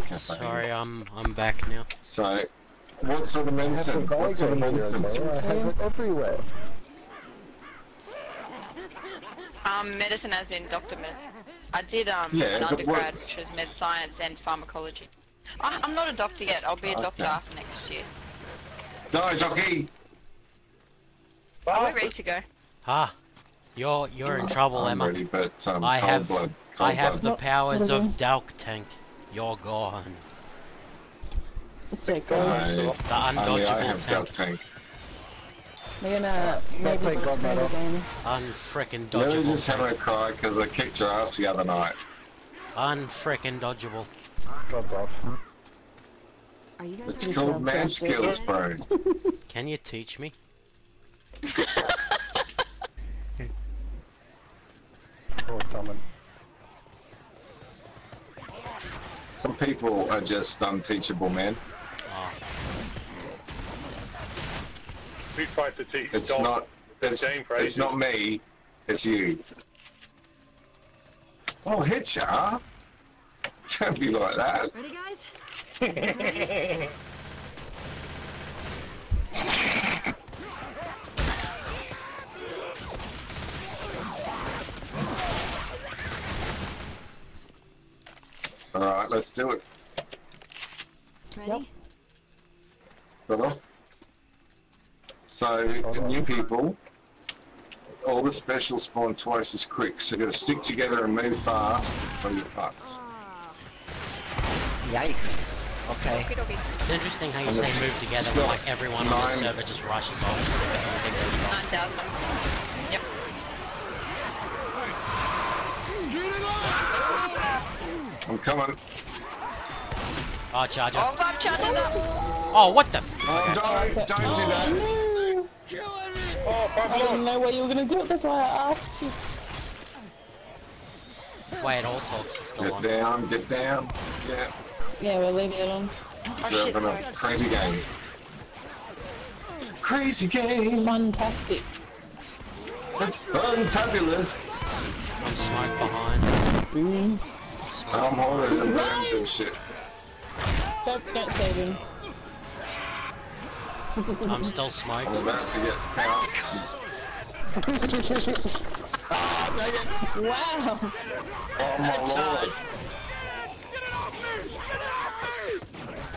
cafe. Sorry, I'm I'm back now. So, what sort of medicine? What sort of Viagra here, medicine? I have it everywhere. Um, medicine as in doctor med. I did um Yeah, an but undergrad, what- which was med science and pharmacology. I, I'm not a doctor yet. I'll be a doctor Okay. after next year. No, jockey! Are we ready to go? Ah, you're you're in trouble, I'm Emma. ready, but um, I have blood. I Cold have the blood. powers of Whatever. Dalk Tank. You're gone. It's okay. I, The undodgeable have tank. Tank. We're gonna maybe take put Godmother. again. Unfrickin' Let me dodgeable just have a cry because I kicked your ass the other night. Unfrickin' dodgeable. God's off. Are you guys It's called man skills, bro. Can you teach me? Oh, coming. Some people are just unteachable, man. Oh, Street Fighter teach It's Dom not. It's, game for it's ages. not me. It's you. Oh, hit ya! Don't be like that. Ready, guys? You? All right, let's do it, Ready? brother. So, new people, all the specials spawn twice as quick. So you got to stick together and move fast, or you're fucked. Ah, Yikes. Okay. It's interesting how you And say move together it's when got like everyone on the server just rushes off. I'm coming. Oh, charger. Oh, I'm charging up. Oh, what the? Oh, don't, don't do that. No, Oh, I didn't know where you were gonna do it. That's why I asked you. Wait, all talks are still Get on. down, get down. Yeah, Yeah, we're leaving it on. Oh we're shit, having a crazy game. Crazy game. Fantastic. It's fantabulous. I'm smoked behind. Mm. I'm horrid and burns and shit. Don't, don't save him. I'm still I'm smoked. about to get pounced. Wow. Oh my lord.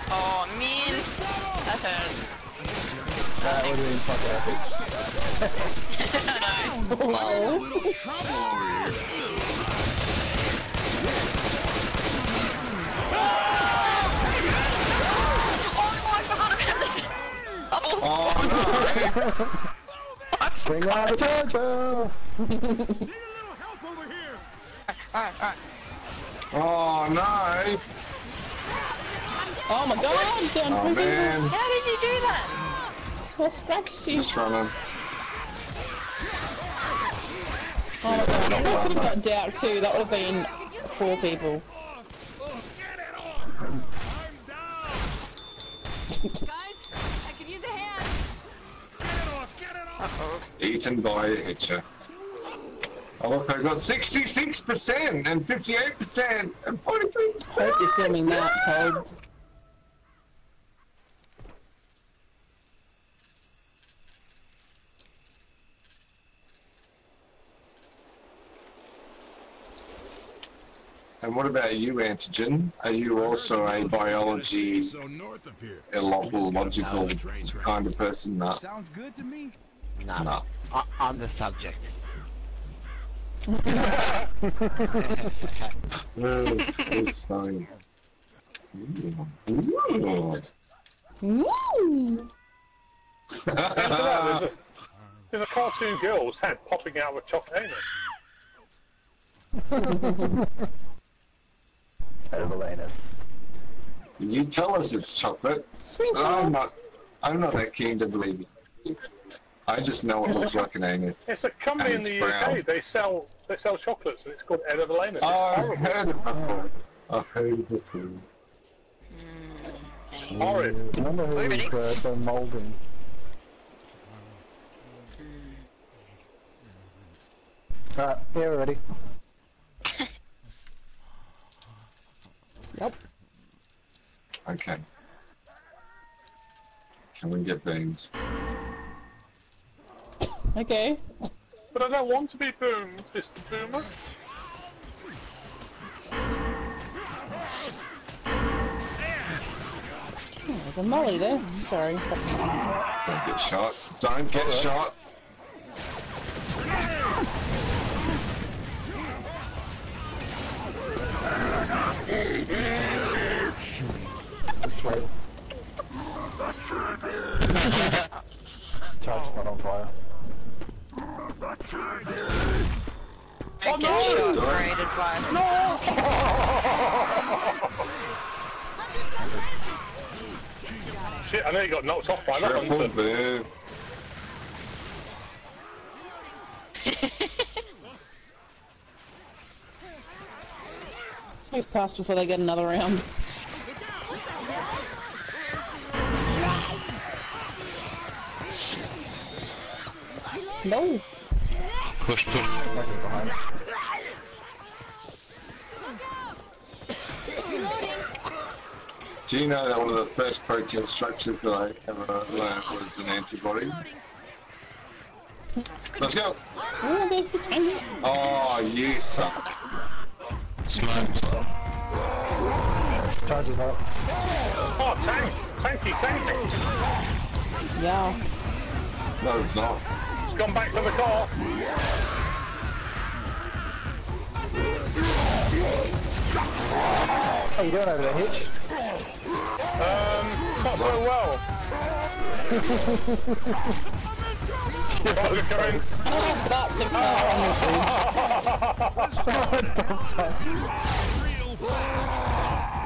Oh man, that hurt. That would have been fucking epic. Wow. Oh Bring out the charger! Alright, alright. no! Oh no! Oh my god, down Oh oh, man! How did you do that? Scratched you. Just running. Oh my god, I could have got doubt too. That would have been four people. Eaten by a hitcher. Oh look, I got 66% and 58% and 43%! Hope you're filming that, Toad. And what about you, Antigen? Are you also a biology, So north of here. illogical kind of person? No. Sounds good to me. Nah, No. o- on the subject. it's fine. Ooh. Woo! There's a, there's a cartoon girl's head popping out of a chocolate anus. Terrible anus. You tell us it's chocolate. Sweet I'm not. I'm not that keen to believe it. I just know it looks like an anus. It's a company in the brown. UK. They sell they sell chocolates, and it's called edible anus. It's Oh, I've horrible. heard it. I've heard of it before. Horrid. I wonder Are we ready? who's uh, done moulding. Alright, yeah, we're ready. Yep. Okay. Can we get beans? Okay. But I don't want to be boomed, Mr. Boomer. Oh, there's a molly there. Sorry. Don't get shot. Don't get shot. Just wait. Charge's not on fire. Don't get shot. Great advice. Shit, I know you got knocked off by that Triple hunter. boo. Move past before they get another round. No. Push, push. Sniper's behind. Look out! Reloading! Do you know that one of the first protein structures that I ever learned was an antibody? Let's go. Oh, there's the tank. Oh, you suck. Smoked. Charge's up. Oh, tank! Tanky, tanky! Yeah. No, it's not. It's gone back to the car. How you doing over there, Hitch? Um, not so well. right, look, come. Oh, that's the car.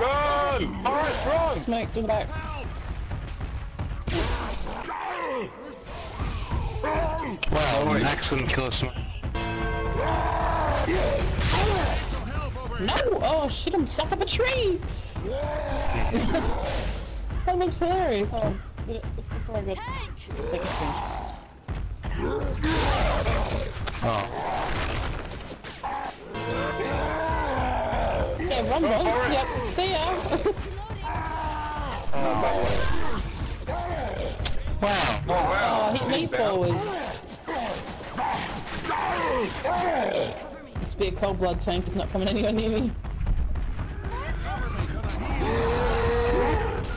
Run! Alright, run! Smoke to the back. Wow, an excellent killer smoke. No! Oh shit, I'm stuck up a tree! that looks hilarious. Oh, it before I go take a screenshot. Oh. Yeah, run, run. for it. Yep, see ya. Wow. Oh, wow. oh, hit me forward. Must be a cold blood tank. It's not coming anywhere near me.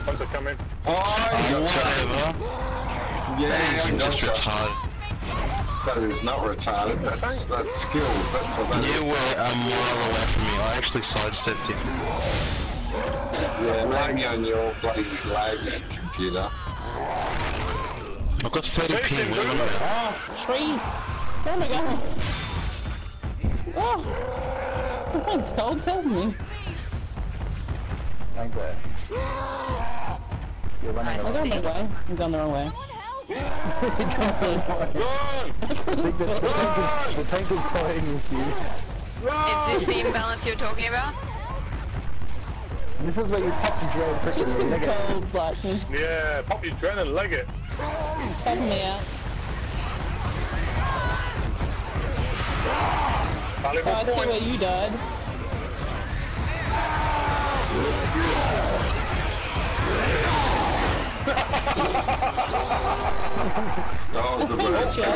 Hunter, come in. Oh, you got shot. Whatever. Yeah, That you is got just shot. retarded. That is not retarded. That's, that's skills. That's what that You is. were a mile away from me. I actually sidestepped you. Yeah, maybe on your bloody laggy computer. I've got 30 Chase ping. him, ah, Where am Boomer. Oh, tree. Where am I going? Oh. Thanks, cold. Tell me. Ain't there. You're running I'm away. going my way. I'm going the wrong way. Run! The, the, tank is, the tank is playing with you. Is this the imbalance you're talking about? This is where you pop the drill quickly and you nigga. Cold blackness. Yeah, pop your dren and leg it. Help me out. Valuable Oh, I point. where you died. Oh, the bird. Watch out.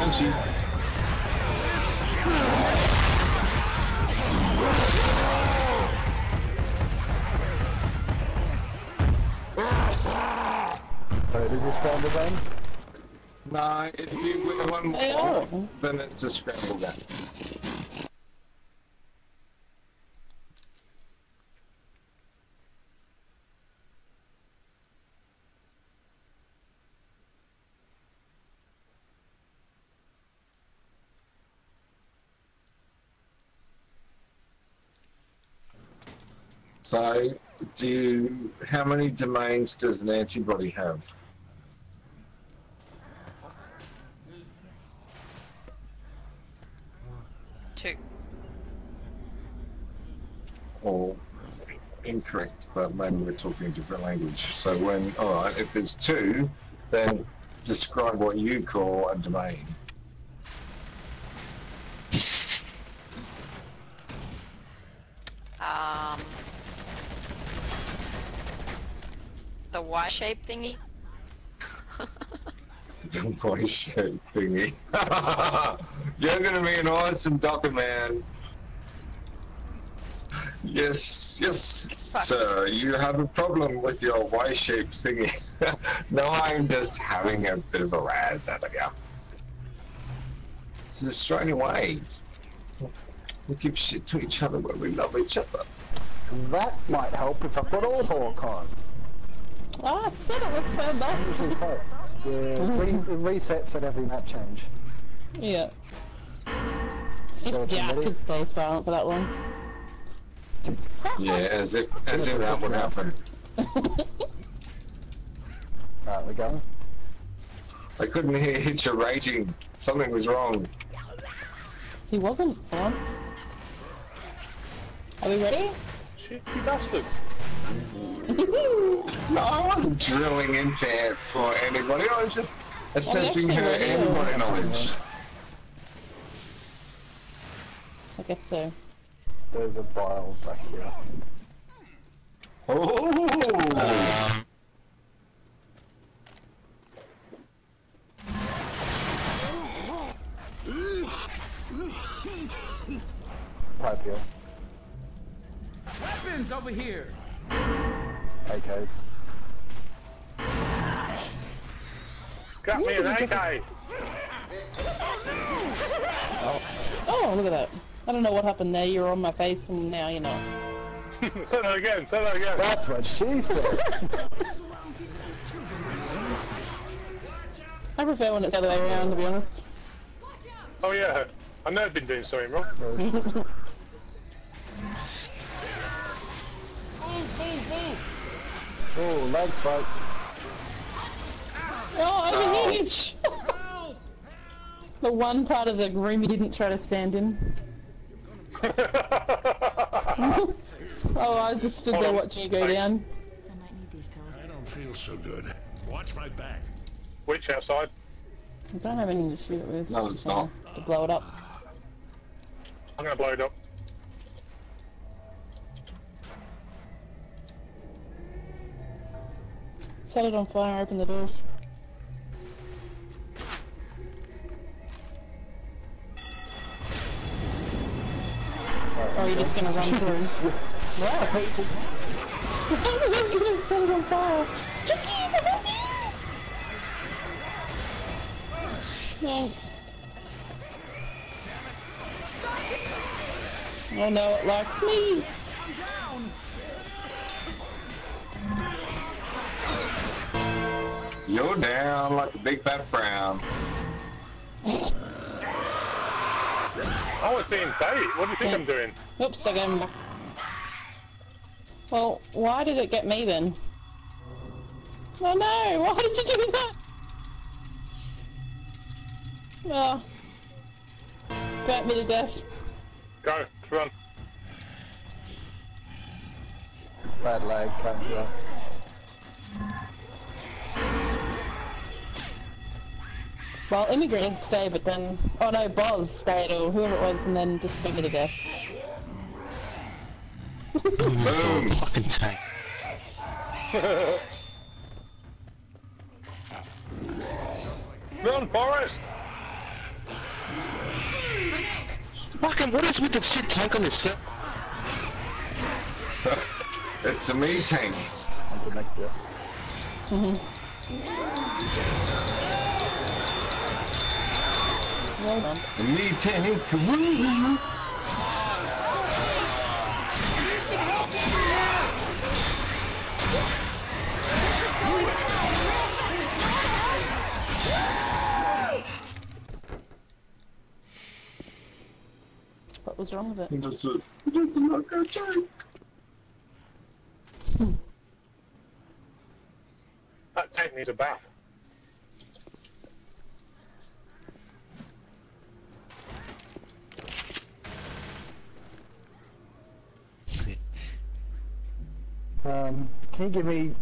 And she... So does this round the zone? No, if you win one They more, are. Oh. then it's a scramble game. So, do how many domains does an antibody have? Two. or incorrect, but maybe we're talking a different language. So when, alright, if there's two, then describe what you call a domain. Um, The Y-shaped thingy? Boy shit thingy. You're gonna be an awesome doctor man. Yes, yes, sir. You have a problem with your Y-shaped thingy. no, I'm just having a bit of a razz out of you. It's a strange way. We give shit to each other when we love each other. That might help if I put all talk on. Oh, I said it was turned off. Usually helps. Yeah, re it resets at every map change. Yeah. So it's Yeah, I ready? could stay silent for that one. Yeah, as if as if that would happen. Alright, we going? I couldn't hear Hitcher raging. Something was wrong. He wasn't on. Are we ready? Shit, you bastard. No, I wasn't drilling into it for anybody. I was just assessing actually her ready. anybody knowledge. I guess so. There's a bile back here. Oh! Pipe here. Weapons over here. AKs. Got me an AK. Oh, look at that. I don't know what happened there. You're on my face and now you're not. say that again, say that again. That's what she said. I prefer when it's the other way around, to be honest. Oh yeah, I know I've been doing something wrong. oh, leg fight. Oh, I'm huge! the one part of the room you didn't try to stand in. Oh, I just stood there watching you go down. I might need these pills. I don't feel so good. Watch my back. Which outside? I don't have anything to shoot it with. No, it's so, not. To blow it up. I'm gonna blow it up. Set it on fire, open the doors. Oh, or are you just gonna run through? People. I'm gonna set it on fire. Thanks. Oh no, it likes me. You're down like a big fat brown. I was being bait. What do you think I'm doing? Oops, I got him. Well, why did it get me then? Oh no, why did you do that? Oh. Burnt me to death. Go, run. Bad lag, can't Well, immigrant did stay, but then, oh no, Boz stayed, or whoever it was, and then just burnt me to death. Boom! Fucking tank. Run, Forrest! Fucking what is with the shit tank on this set? It's a me tank. Until next year. Well done. A me tank. Woo! What was wrong with it? It's a, it's a loco tank. That tank needs a bath. Um, can you give me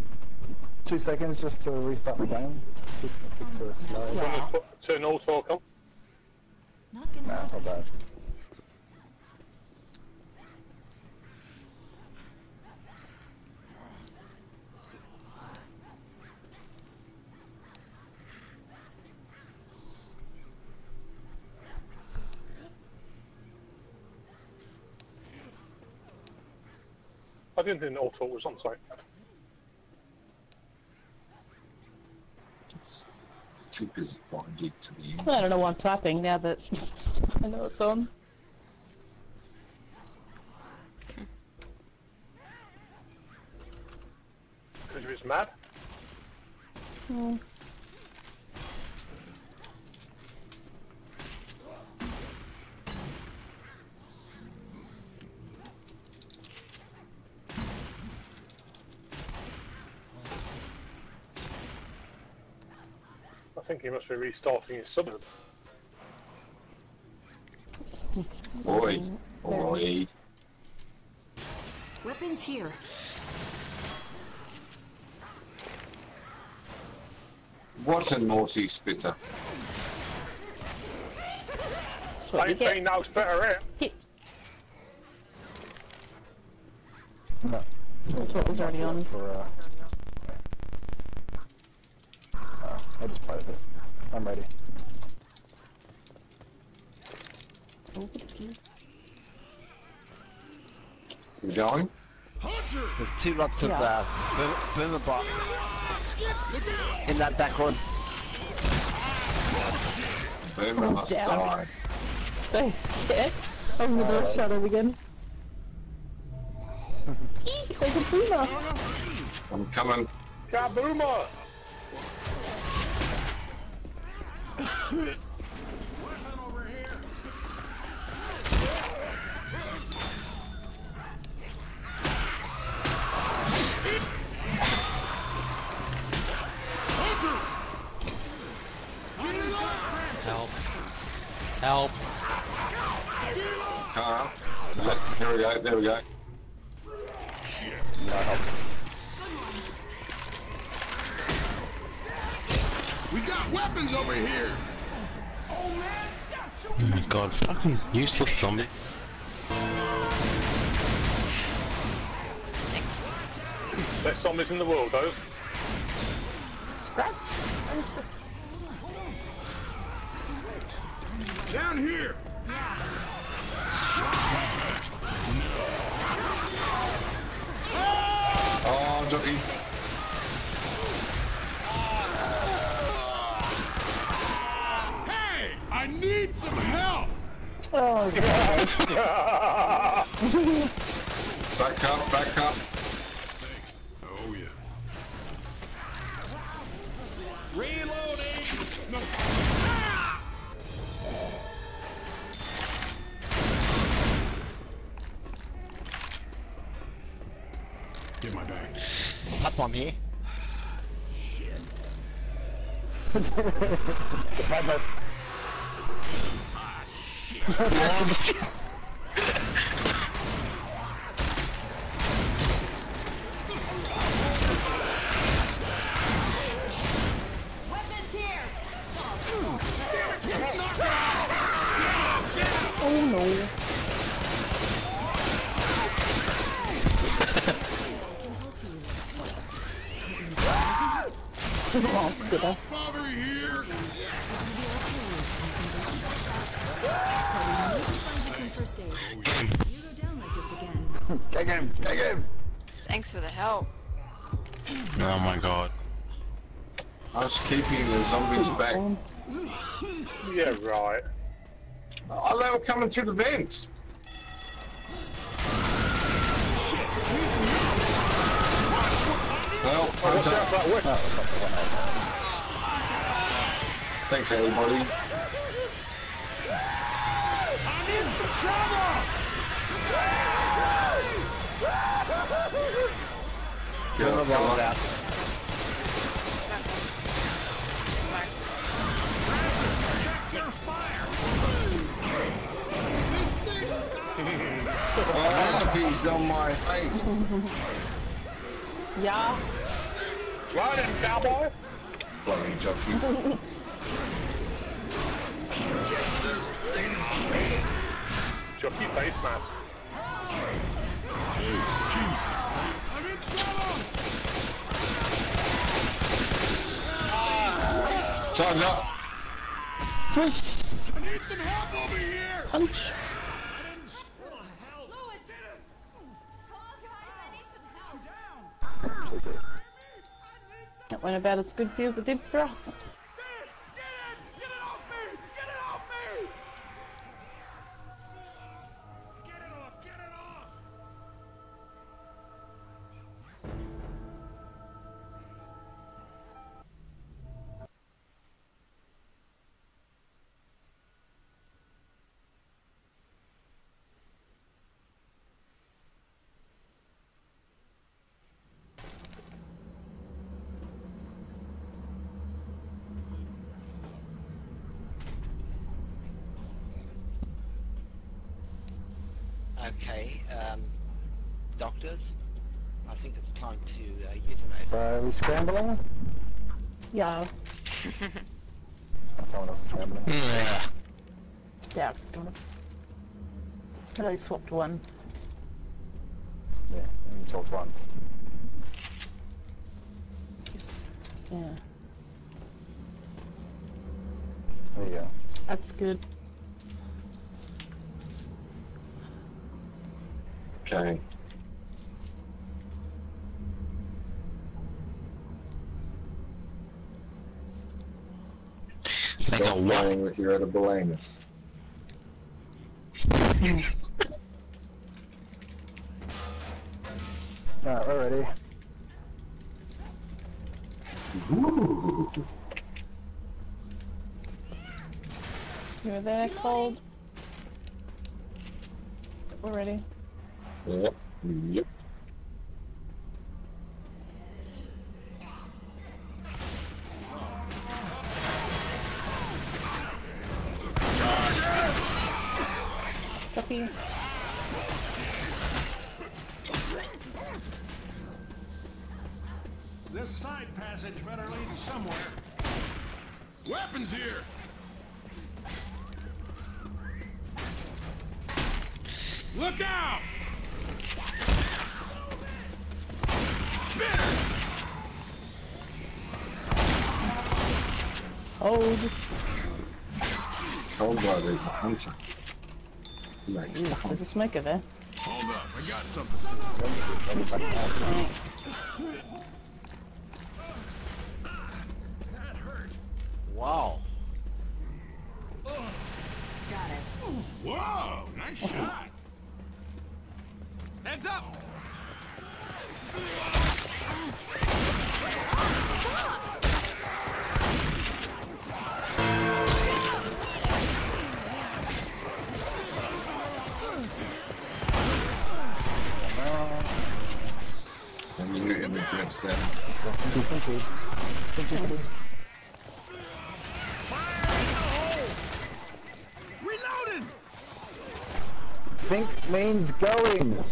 two seconds just to restart the game? Fix fix the slide. Yeah. Turn all talk on. Not gonna Nah, happen. not bad. Didn't think all talk was on site. Too busy bonding to the end. I don't know why I'm typing now that I know it's on. Because he was mad. Hmm. He must be restarting his suburb. Boy, boy. Weapons here. What a naughty spitter. That's what you Ain't get. seen no better here. No. That's what was already on. For, uh... Oh, I just played it. I'm ready. You going? There's two lots of Yeah. uh, boom- boomer bot in that back one. Boomer must down. die. They scared. I'm with the shadow again. Eek, there's a boomer. I'm coming. Kaboomer! Help. Help. Car. Here we go, there we go. Fucking useless zombie. Best zombies in the world, those. I was keeping the zombies back. Yeah, right. Oh, they were coming through the vents. Well, Watch I'm out done. for that weapon. Thanks, everybody. I'm in some trouble. Go, Boomer go bot on. Oh, he's on my face. Yeah. Right in, cowboy. Bloody jockey. Jockey face mask. I'm in trouble. Time's up. Swish. I need some help over here. Punch. Went about as good as it did for us. Are scrambling? Yeah. Someone else is scrambling. Yeah. Yeah. it's I swapped one. Yeah, we talked once. Yeah. There you go. That's good. Okay. Think Stop of what? playing with your edible anus. Alright, we're ready. Ooh. You're there, cold. We're ready. Yep. Yep. Nice. There's a of it? Hold up, I got something. Think means going.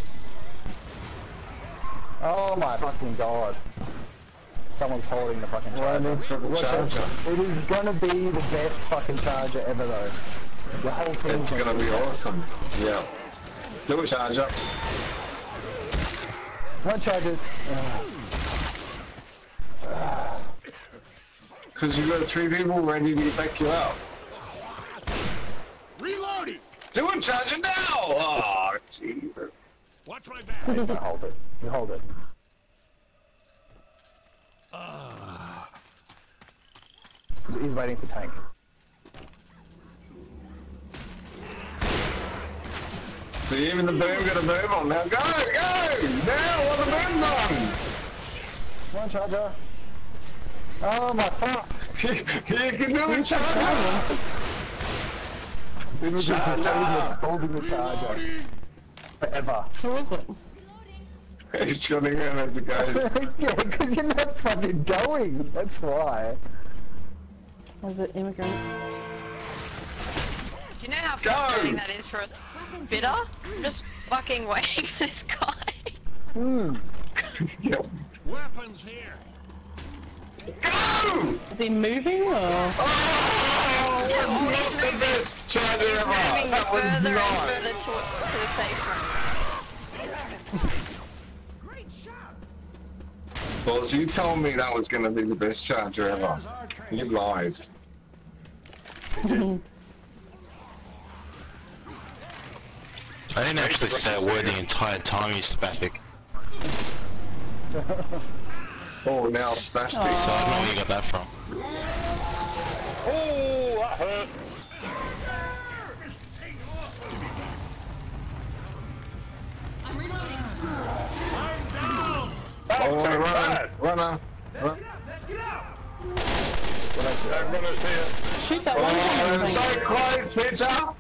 Oh my fucking god. Someone's holding the fucking charger. Running for the Watch charger. It is gonna be the best fucking charger ever though. The whole team's It's gonna be awesome. Yeah. Do it, Charger. One charges. Because you've got three people ready to back you up. Reloading! Do it, Charger, now! Oh, Jesus. Watch my back. You hold it. You hold it. He's- He's waiting for tank. So even the boom got a move on now. Go, go! Now, what the boom done? One charger. Oh my fuck. you can do it, Charger! People just Charger! holding the- holding the charger. Reloading! Forever. Who is it? He's shooting him as it goes. yeah, because you're not fucking going. That's why. Was it immigrant? Do you know how frustrating that is for a bitter? I'm just fucking waiting for this guy. Hmm. yep. Weapons here! Go! Is he moving or? Oh, Yeah, what well, was the he's best Charger He's ever? moving That was further and not. further to, to the safe room. Great shot! Boss, you told me that was going to be the best Charger ever. There's our train. You lied. I didn't actually say a word the entire time, you spastic. Oh, now spastic. So I don't know where you got that from. Oh, that hurt. I'm reloading. Bad, Oh, Tank, runner, bad. runner. run- That runner's uh, here. Shoot that one Oh, thing. so close, Hitcher!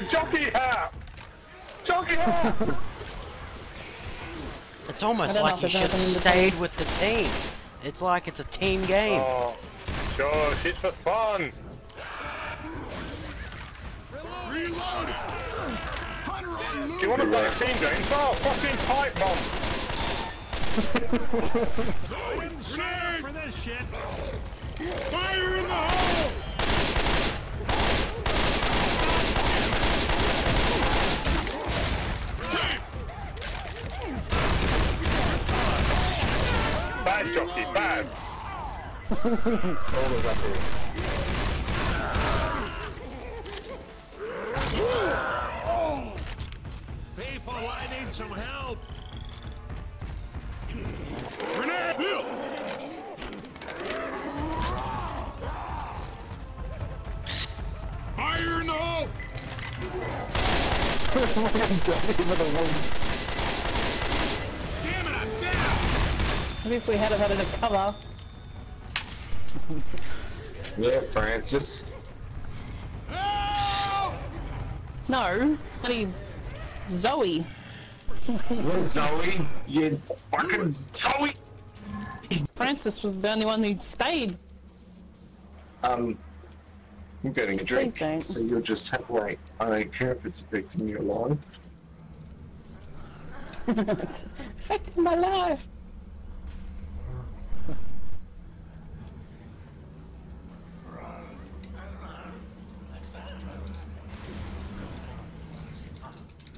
No! Jockey hat! Jockey hat! It's almost I don't know like if you should have anything in the stayed with the team. It's like it's a team game. oh, gosh, it's for fun. Reloading! Hunter Do you want to play a team games? Oh, fucking pipe bomb! Going straight for this shit! Fire in the hole! Bad jockey, bad. People, I need some help! Grenade! Bill! Fire in the hole! Damn it, I'm down! Maybe if we had had enough cover. Yeah, Francis. No, bloody Zoe. Zoe, you fucking Zoe! Francis was the only one who stayed. Um, I'm getting a drink, so you'll just have to wait. I don't care if it's affecting your life. Affected my life.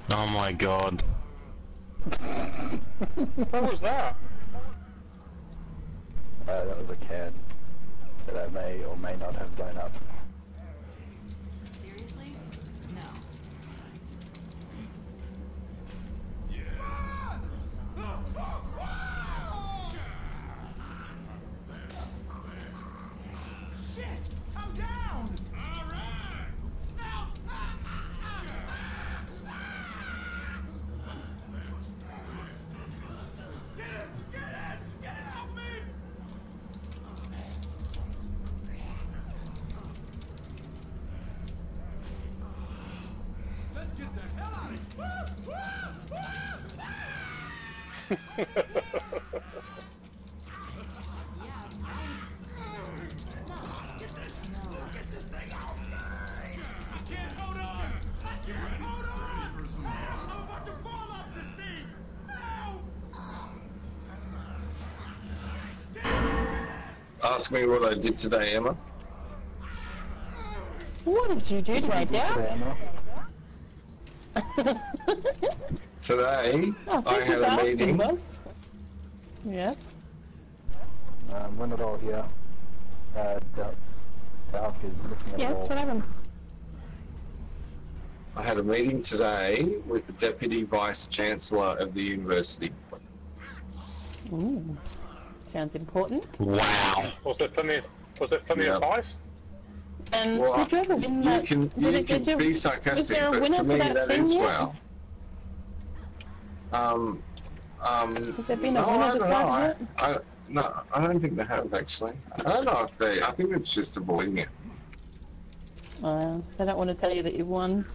Oh my god. What was that? Uh, that was a can that I may or may not have blown up. Ask me what I did today, Emma. What did you do today, Dad? Emma. Today, Oh, I had a meeting. bud. Yeah. Um, we're not all here. Uh, Dal- Dalk is looking at Yeah, the what happened? I had a meeting today with the Deputy Vice Chancellor of the university. Ooh. Sounds important. Wow. Was it there plenty, was there plenty Yeah. of ice? And Well, did you ever win you that? can, did you can did you, be sarcastic, but winner for for me that that thing is yet? well. Um, um, Has there been a no, winner I don't know. I, I, no, I don't think they have actually. I don't know if they. I think it's just avoiding it. Uh, they don't want to tell you that you won.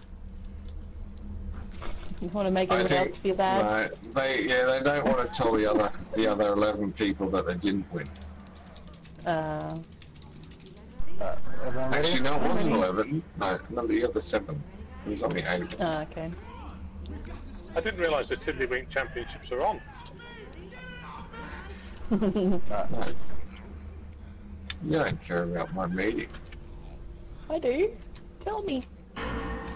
You want to make everyone else feel bad. right, they yeah they don't want to tell the other the other eleven people that they didn't win. Uh, Uh. Actually, no, it wasn't eleven. No, no, the other seven. It was only eight. uh, okay. I didn't realise the Tiddlywink Championships are on. No. You don't care about my meeting. I do. Tell me.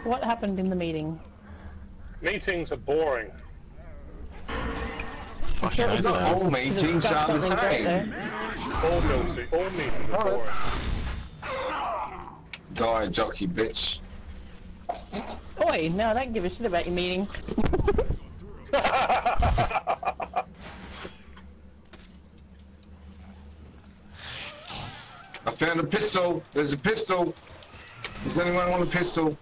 What happened in the meeting? Meetings are boring. Fucking Sure, hell. Not all meetings are the something great same. there. All all meetings are boring. Die, jockey bitch. Oi! ahoy! No, I don't give a shit about your meeting. I found a pistol. There's a pistol. Does anyone want a pistol?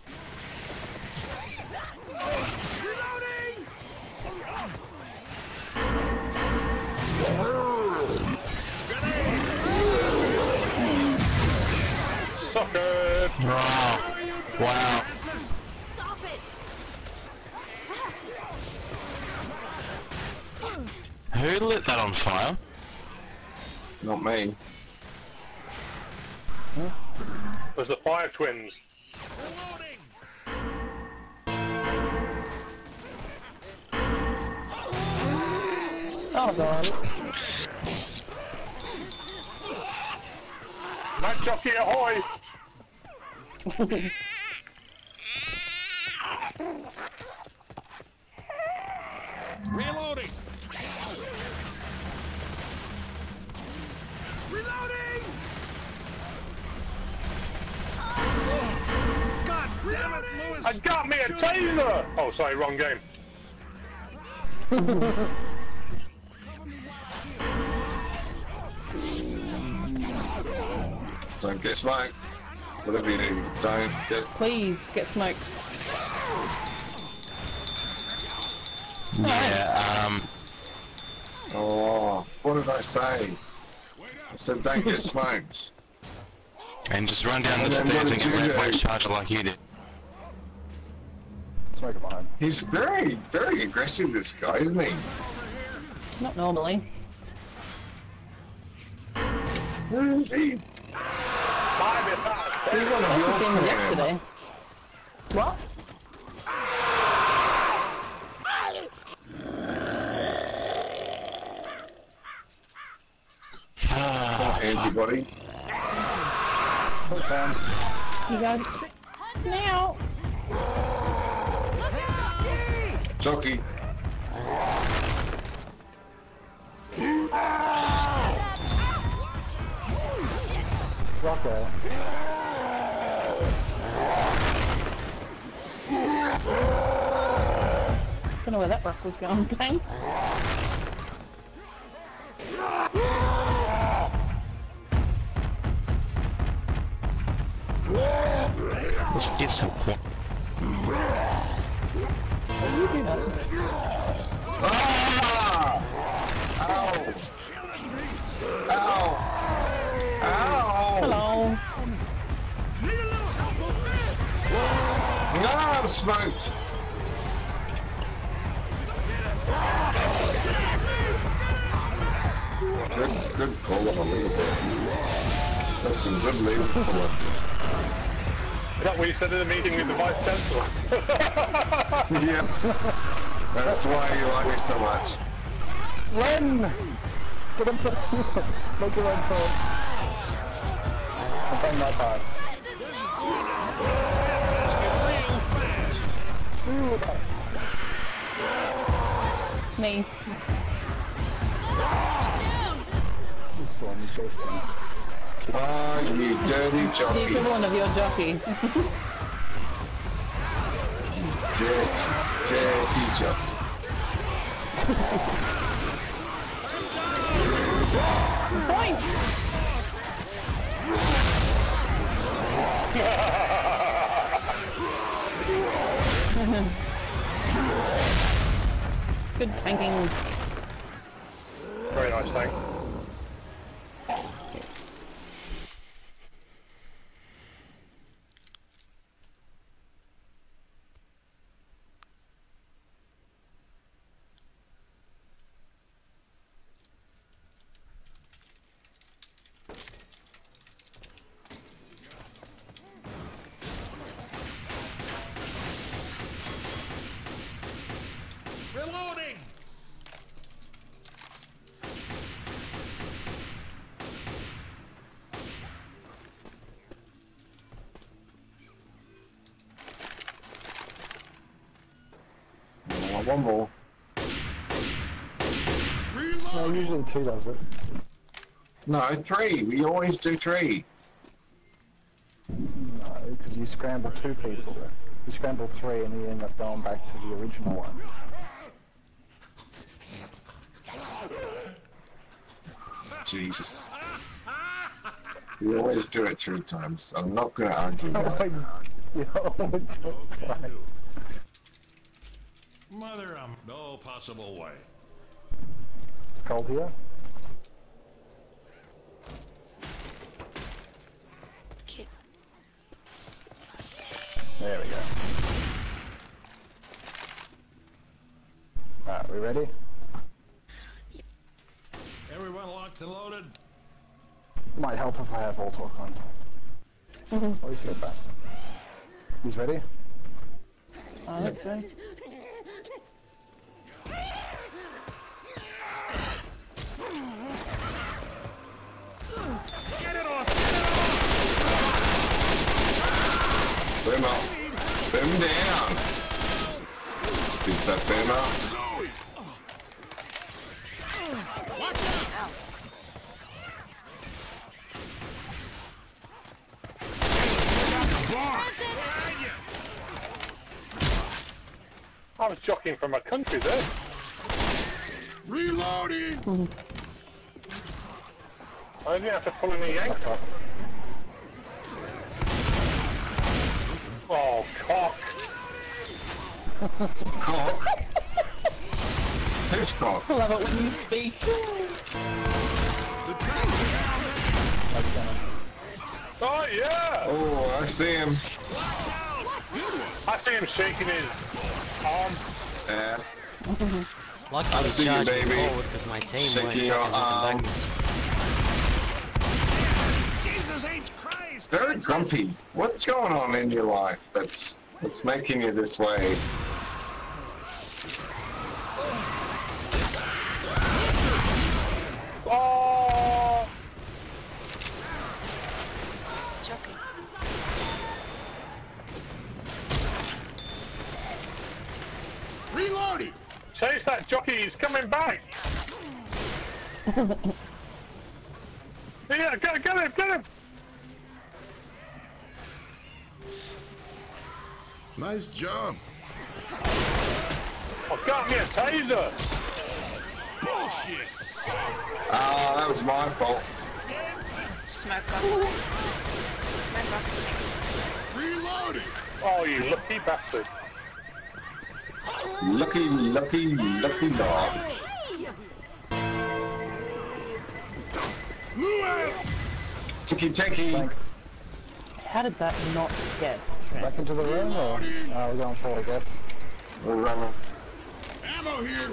Sucker! Oh, wow. Who lit that on fire? Not me. There's the fire twins. Oh god. Mad jockey ahoy! Reloading! Reloading! I got me a taser! Oh, sorry, wrong game. Don't get smoked. Whatever you do, don't get. Please, get smoked. Yeah, um, Oh, what did I say? I said don't get smoked. and just run down the And then what stairs and did get you red wave charger like you did. Smoke it behind. He's very, very aggressive, this guy, isn't he? Not normally. Where is he? Five in that. He's one of your Been crew. yesterday. What? Antibody. Put it down. You got it now. Look at Jockey! Jockey. Rocco. Don't know where that rock was going, bang. Let's get some qu- You do that. Ah! Ow! Ow! Ow! Hello. Smoked! Good, good call on a little bit. That's some good lead that what you said in the meeting with the Vice Chancellor? Yeah. That's why you like me so much. Run! Get him put Make the run for it. I'm playing my part. Ooh, that- Me. This one is ghosting. Ah, you dirty jockey. equivalent of your jockey. Dirty, dirty jockey. Point! Good tanking. Very nice, thank. Want one more. No, usually two does it. No, three. We always do three. No, because you scramble two people. You scramble three and you end up going back to the original one. Jesus. You always do it three times. I'm not going to argue Oh, oh about my, it. yeah, oh my god. Mother, um, no possible way. It's cold here. Kid. There we go. Alright, we ready? Everyone locked and loaded. Might help if I have all talk on. Oh, he's good back. He's ready? I hope so. Boom up. Boom down. Is that boom up? I was jockeying for my country there. Reloading! I didn't have to pull any yank. Oh, cock. Cock. Who's cock? I love it when you speak. Oh, yeah. Oh, I see him. I see him shaking his arm. Yeah. Lucky I I was see you, charging baby. forward because my team weren't Shaking your fucking arm. looking backwards. Very grumpy. What's going on in your life that's that's making you this way? Oh! Jockey. Reloading! Chase that jockey, he's coming back. yeah, get, get him, get him. Nice job. Oh, got me a taser. Bullshit! Ah, that was my fault. Smoke rocket. Smoke rocket. Reloading! Oh, you lucky bastard. Lucky, lucky, lucky dog. Blue out! Ticky ticky. How did that not get? Back into the room or? Uh, we're going for it, I guess. We're running. Ammo here!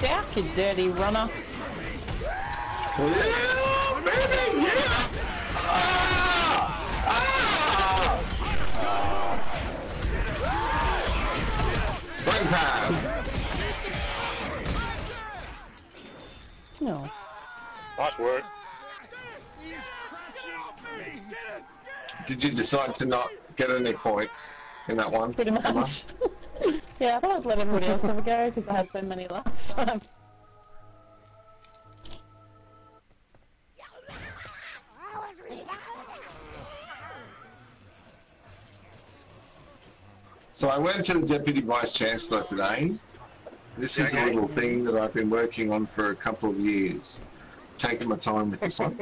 Get out, you dirty runner. Yeah, baby, yeah. Ah, ah. Spring time. No. Nice work. Did you decide to not get any points in that one? Pretty Emma? much. yeah, I thought I'd let everybody else have a go because I had so many last time. So I went to the Deputy Vice Chancellor today. This is a little thing that I've been working on for a couple of years. Taking my time with this one.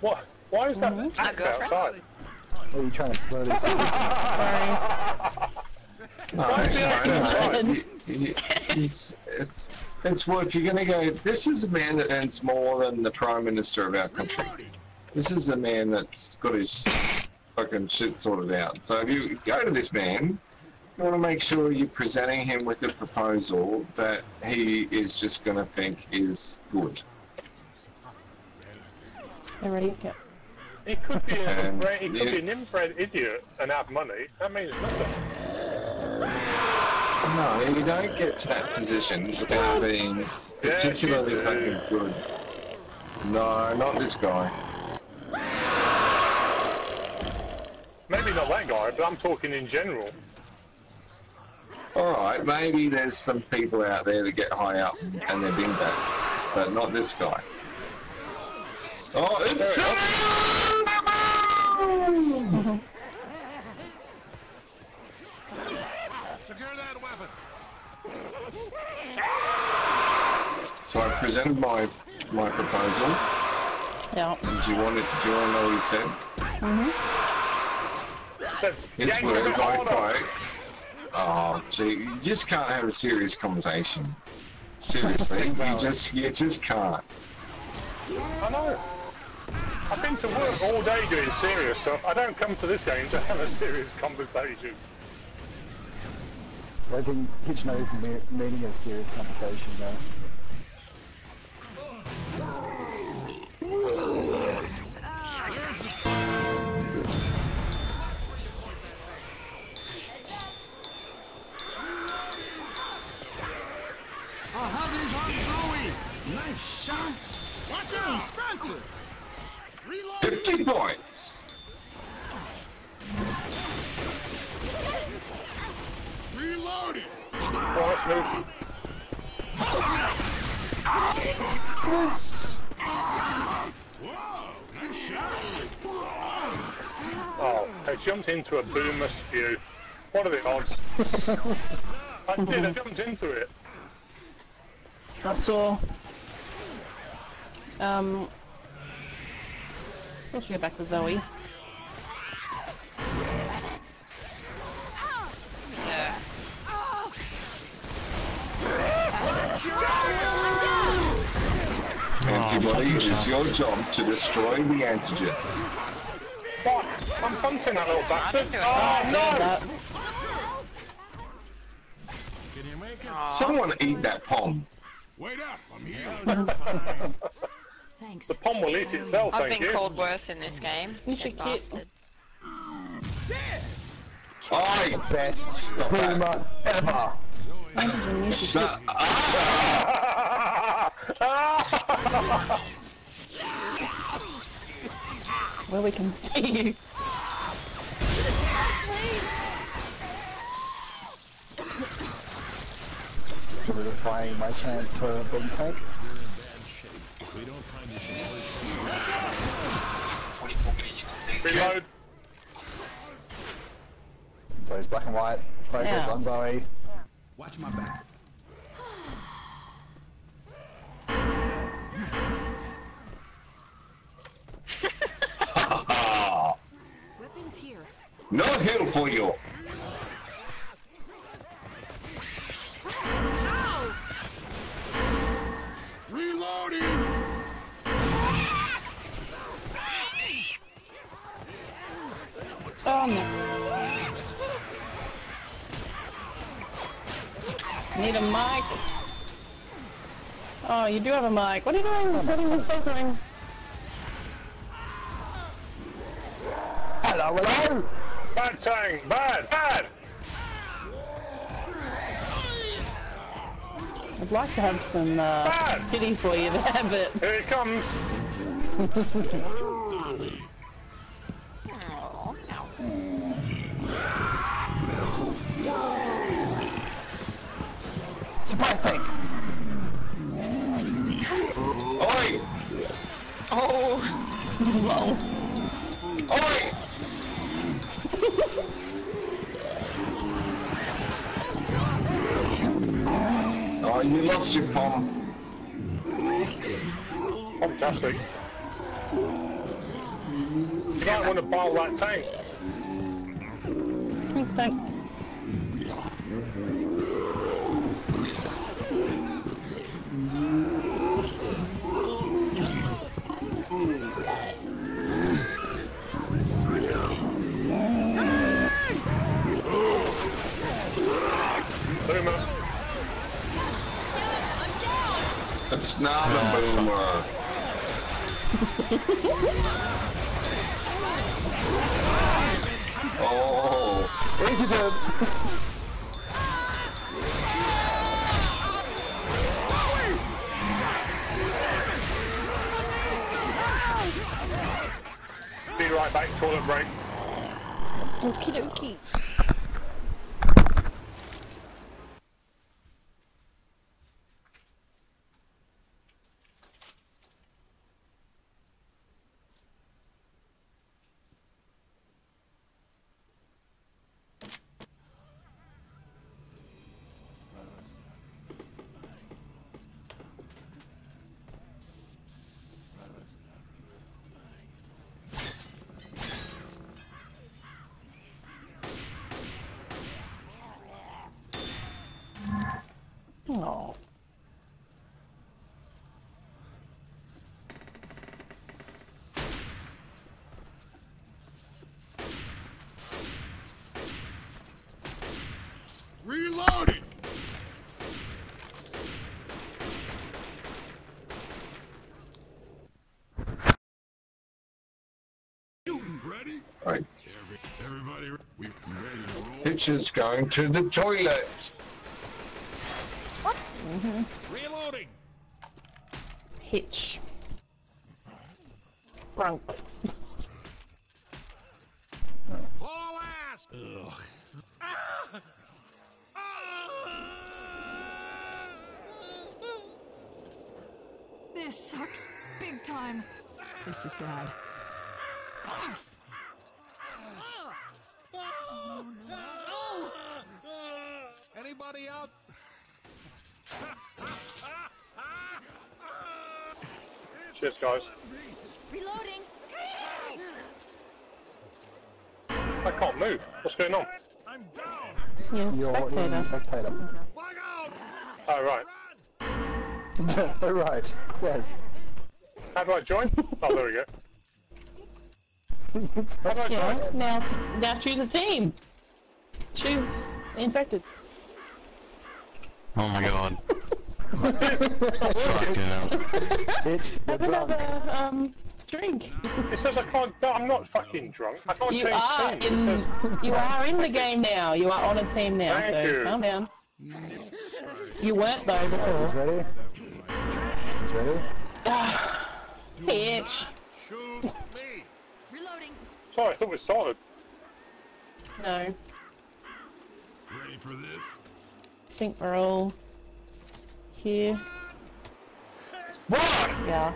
What? Why is that My axe girlfriend. outside? What are you trying to slow this down? No, Why is it's the axe fine, outside? no, you- you- It's, it's, it's work. You're going to go, this is a man that earns more than the Prime Minister of our country. This is a man that's got his fucking shit sorted out. So if you go to this man, you want to make sure you're presenting him with a proposal that he is just going to think is good. You ready? Yeah. He could be an Um, inbred, could be an inbred idiot and have money. That means nothing. No, you don't get to that position without being particularly do. fucking good. No, not this guy. Maybe not that guy, but I'm talking in general. Alright, maybe there's some people out there that get high up and they're bags, but not this guy. Oh, insane! Secure that weapon. So I presented my my proposal. Yeah. Do you want it? Do you want to know what he said? Mhm. His yeah, words, I quote. Oh, you just can't have a serious conversation. Seriously, you just you just can't. I know. I've been to work all day doing serious stuff. I don't come to this game to have a serious conversation. I think Hitch knows the me- meaning serious conversation though. Into a boomer spew. What are the odds? I did, I jumped into it. I saw. Um. Let's go back to Zoey. Yeah. Antibody, it's your job to destroy the antigen. Fuck! I'm punching that little bastard. Oh no! Can you make it? Someone eat that pom. Wait up, I'm here. Oh, Thanks. The pom will eat itself, I've thank been you. called worse in this game. You You should get- bastard. I Best stop that. boomer ever. Antigen, you should Shut up. get where we can see you. Solidifying my chance for being tank. Reload. It's black and white. Focus Yeah. on Zoey. Watch my back. No help for you. Oh, you do have a mic. What are you doing? Putting this filtering. Hello, hello! Bad tang! Bad! Bad! I'd like to have some uh, pity for you there, but Here it comes! Oh. Reloading! Ready? Right. Every, everybody, we ready to roll? Pitcher's going to the toilet. Reloading! Hitch. Brunk. Haul ass! Ugh. This sucks big time. This is bad. Anybody out? Cheers, guys. Reloading. I can't move. What's going on? I'm down! Yeah, You're, you're in spectator. spectator. Flag out! Oh, right. oh, right. Yes. How do I join? Oh, there we go. How do I Yeah, join? now, now choose a team. Choose infected. Oh my god. Fucking hell. Bitch, you're Have drunk. another, um, drink. It says I can't. No, I'm not fucking drunk. I can't You change are teams. in, says, you are in the game now. You are on a team now, Thank so you. calm down. You weren't though He's before. ready. He's ready. Bitch. Shoot me! Reloading. sorry, I thought we started. No, Ready for this? I think we're all here. What? Yeah.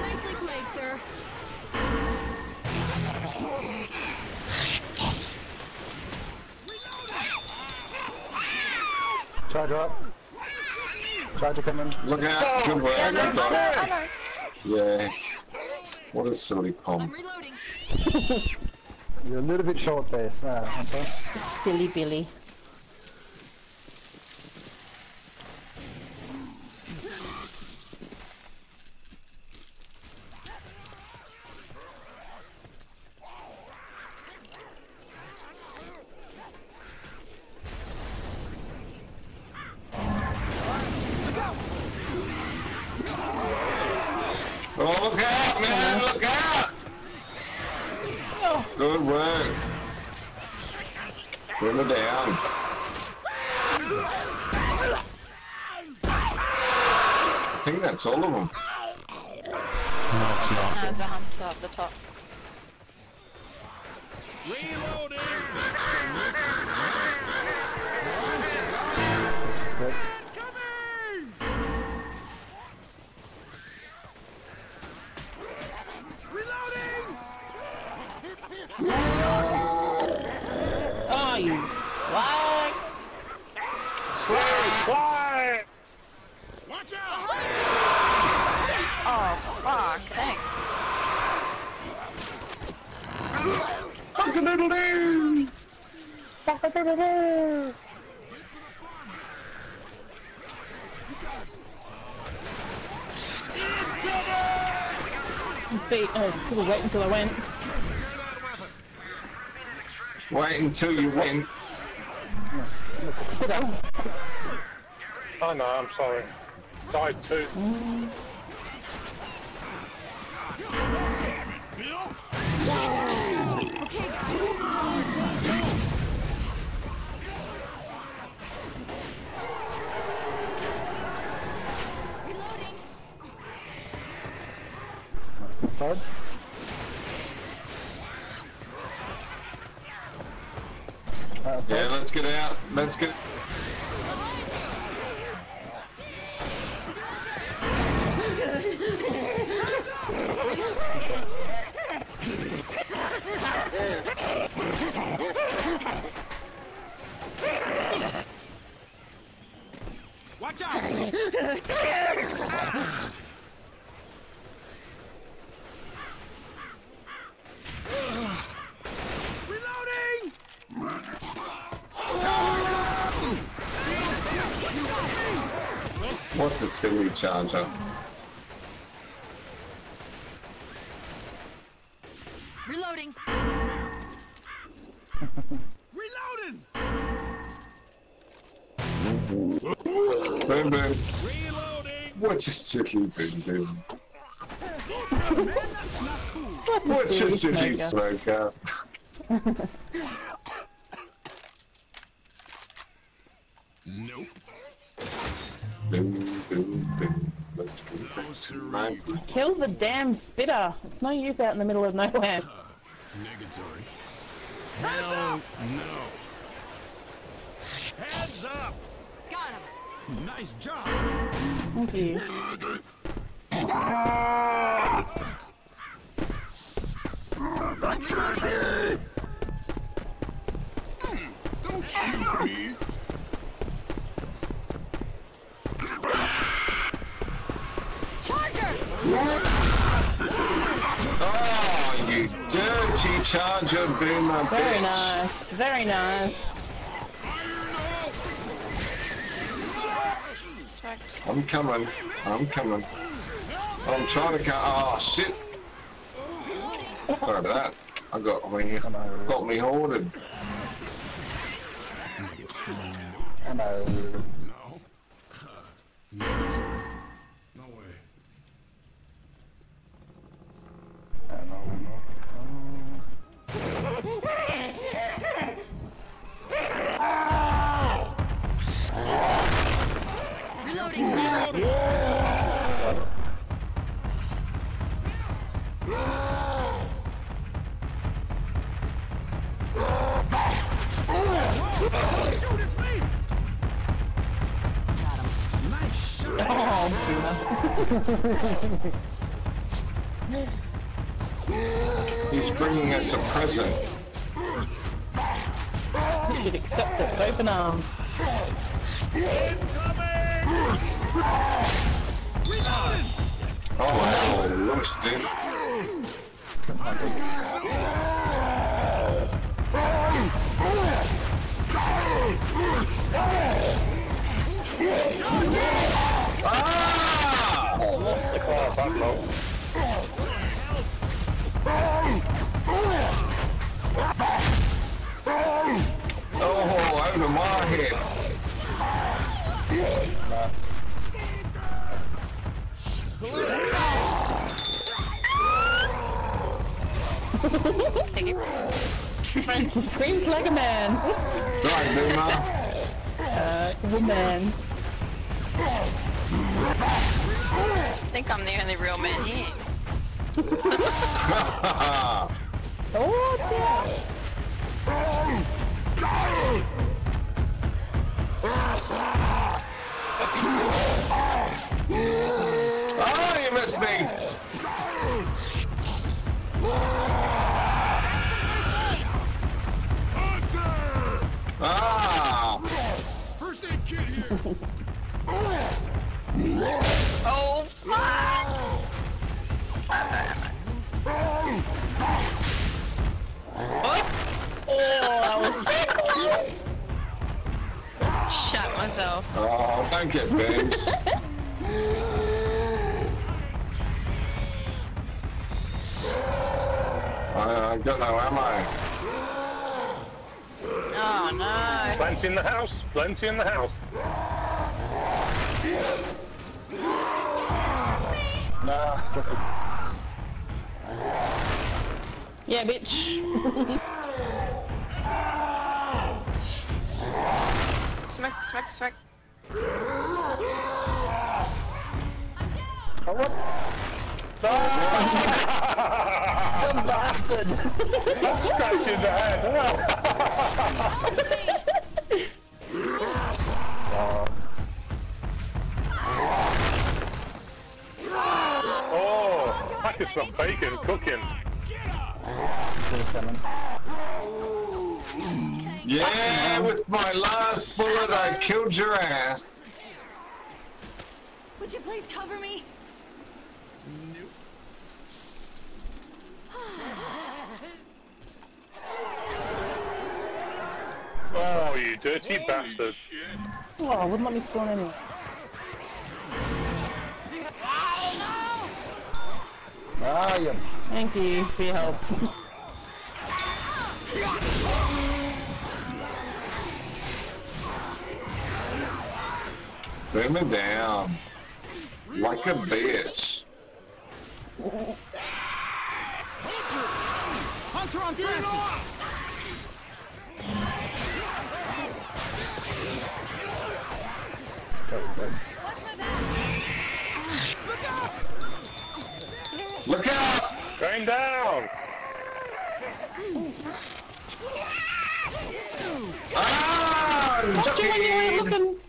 Nicely played, sir. Charger up. Charger coming. Look out. Good work. Good I work. Yeah. What a silly I'm pom. reloading. You're a little bit short there, uh, Silly Billy. Wait until you win. Oh no, I'm sorry. Died too. Reloading. Third. Uh, Yeah, let's get out. Let's get. Watch out! charger? Reloading. Reloading! Boom boom. What's a silly boom boom? What's a silly smoker? Back Kill the damn spitter. It's no use out in the middle of nowhere. Uh, negatory. Hell no. Heads up! Got him. Nice job! Thank you. Don't shoot me! Charger. Oh, you dirty charger boomer Very bitch. nice. Very nice. I'm coming. I'm coming. I'm trying to cut. Oh ah, shit. Sorry about that. I got me. Got me hoarded. Hello. No. He's bringing us a present. You should accept it with open arms. Oh, hell, loose, dude. Oh, back low. Oh, over my head. Frank screams like a man. Right, Boomer. Uh, woman. I think I'm the only real man here. Oh, dear. oh, Myself. Oh, don't get banged. I, I got no ammo. Oh no. Plenty in the house. Plenty in the house. Nah. Yeah, bitch. Smack, smack, smack. Oh, what? No! the bastard! Scratch in the head. oh, packets of bacon cooking. Yeah, with my last bullet, I killed your ass. Would you please cover me? Nope. oh, you dirty Holy bastard. Shit. Oh, wouldn't let me spawn anyway. Oh, ah, yeah. Thank you for your help. Bring me down. Like a bitch. Hunter Hunter on Francis! Look out! Going down! Ah! Got you when you weren't Jockey! looking.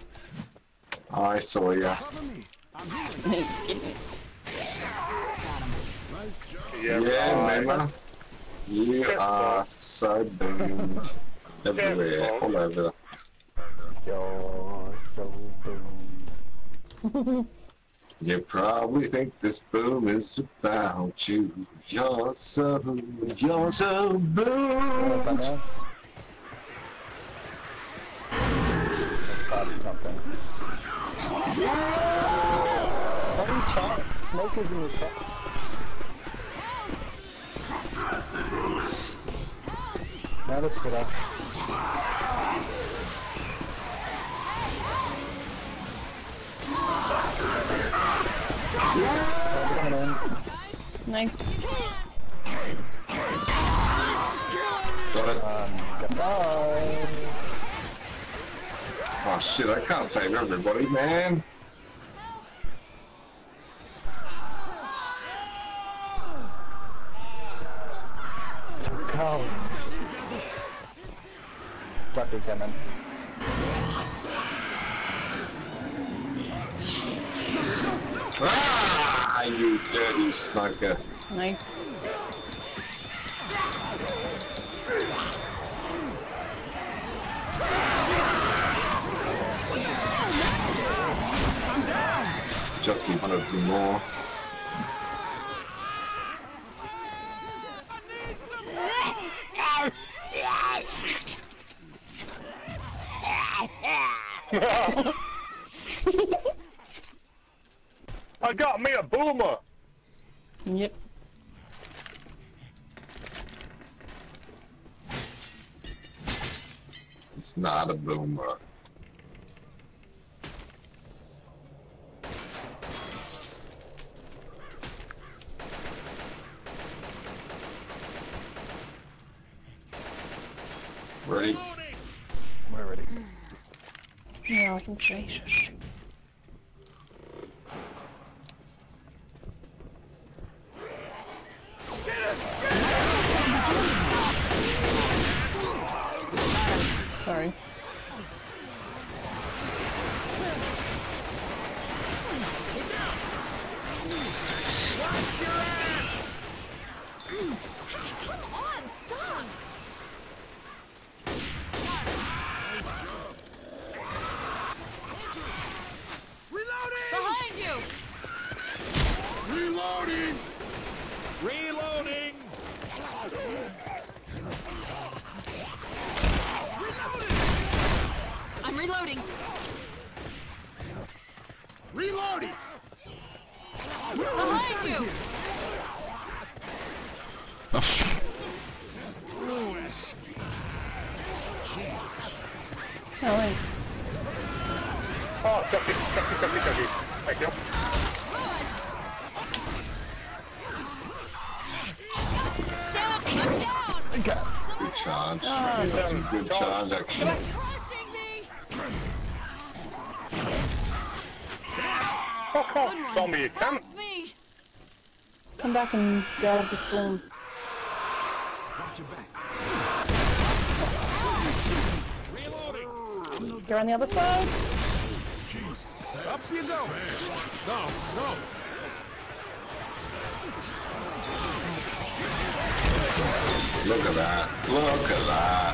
I saw ya. Yeah, Yeah. Mama. You are so boomed. Everywhere, all over. You're so boomed. You probably think this boom is about you. You're so, you're so boomed. Now? Let's start something. What are you chat? Smoke is in the chat. Now let's get up. Nice. Got it. Um, goodbye. Oh shit, I can't save everybody, man. Go. Ducky coming. Ah, you dirty smoker. Nice. Jockey wanted to do more. I got me a boomer! Yep. It's not a boomer. Ready? We're ready. Yeah, charge, actually. Crushing me! Fuck off, Tommy, you can't. Me! Come back and grab the storm. You're on the other side. Up you go! No, no! Look at that. Look at that.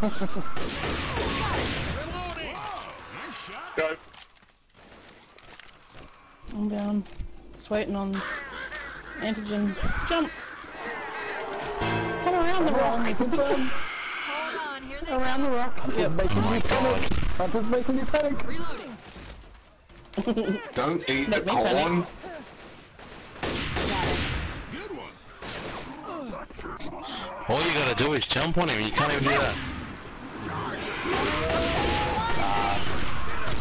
Go. I'm down. Just waiting on antigen. Jump! Come around the rock. Confirm. Hold on, here they Around the rock. Yep. Making Oh my me panic. god. Hunter's making me panic. Reloading. Don't eat the Make me corn. panic. All you gotta do is jump on him. You can't even do that.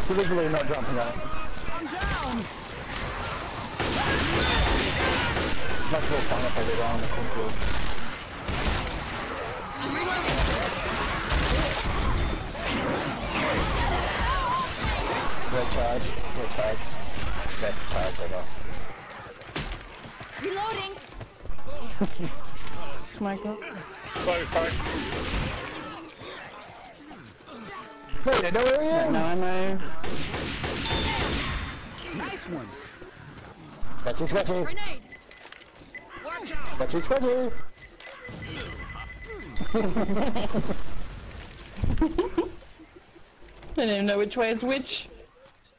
Deliberately not jumping on it. Much more fun if I go down the cornfield. I'm reloading. Red charge, red charge, red charge, whatever. Reloading. Smoker. Slow fight. Wait, I know where he is! No ammo. Nice one! Scratchy, scratchy, Grenade. Watch out. scratchy, scratchy! I don't even know which way is which.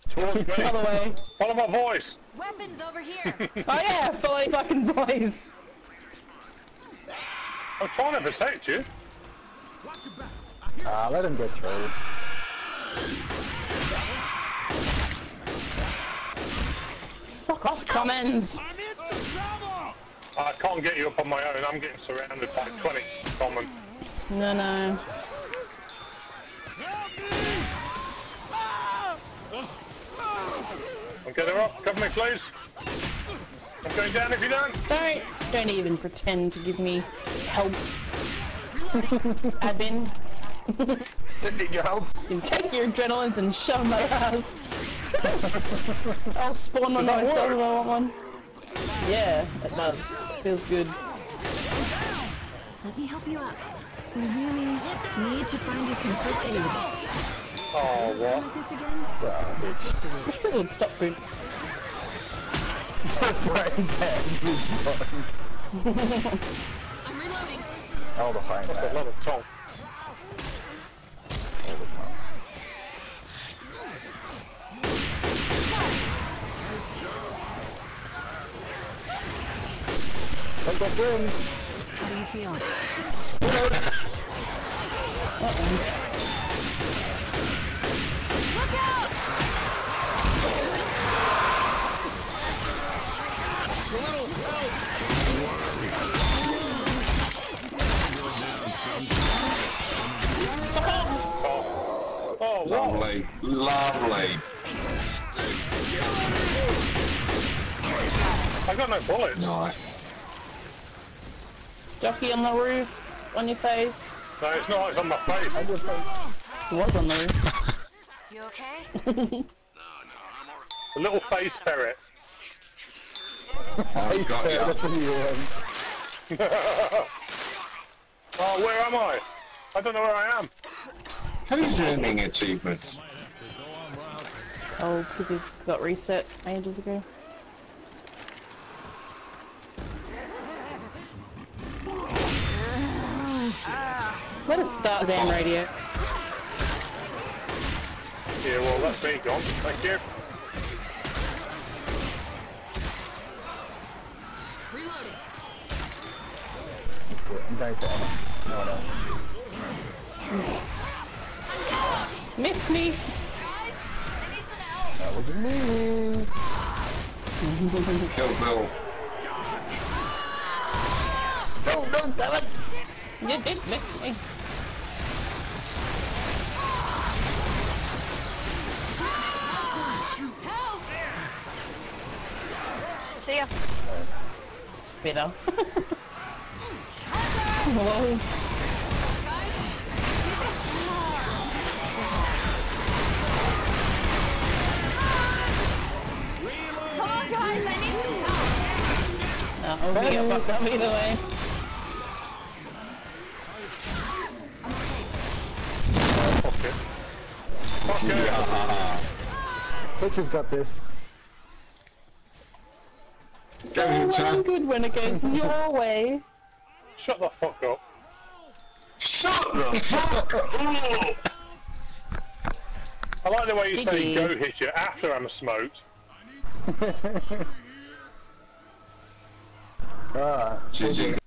Towards me. Other way. Follow my voice. Weapons over here. Oh yeah, follow your fucking boys. I'm trying to protect you. Watch your back! Ah, let him get through. Fuck off, Commons. I'm in some trouble! I can't get you up on my own. I'm getting surrounded by 20 common. No, no. Help me! Ah! I'll get her up. Cover me, please. I'm going down if you don't. Don't, don't even pretend to give me help, I've admin. Didn't need your help. You take your adrenalines and shove them my ass. I'll spawn one that myself if I want one. Yeah, it does. Feels good. Let me help you up. We really need to find you some first aid. Oh, what? Like this again? Wish people would stop good. Brain dead. I'm reloading. All the fine That's a lot of talk. Take that in. How do you feel? Look out! Oh, oh? Lovely, lovely. I got no bullets. Nice. Jockey on the roof, on your face. No, it's not. It's on my face. He was on the roof. You okay? No, no, I'm alright. A little face ferret. I've got Yeah, you. that's what you um, Oh, where am I? I don't know where I am. Who's earning achievements? Oh, because it's got reset ages ago. Let us start the damn radio. Yeah, well, that's me gone. Thank you. Reloading. I'm going for Emma. No, no. Miss me! Guys, I need some help. That wasn't me. Kill Bill. Oh, no, no, damn it! You did miss me. See ya. Better. Whoa. Guys, give it more. Come on, guys, I need some help. No, I'm fucked up either way. Fuck it. Fuck. Yeah. Twitch got this. Go Oh, ahead, well and son. good when it your way. Shut the fuck up. Shut the fuck up! I like the way you say go hit you after I'm smoked. Alright. GG.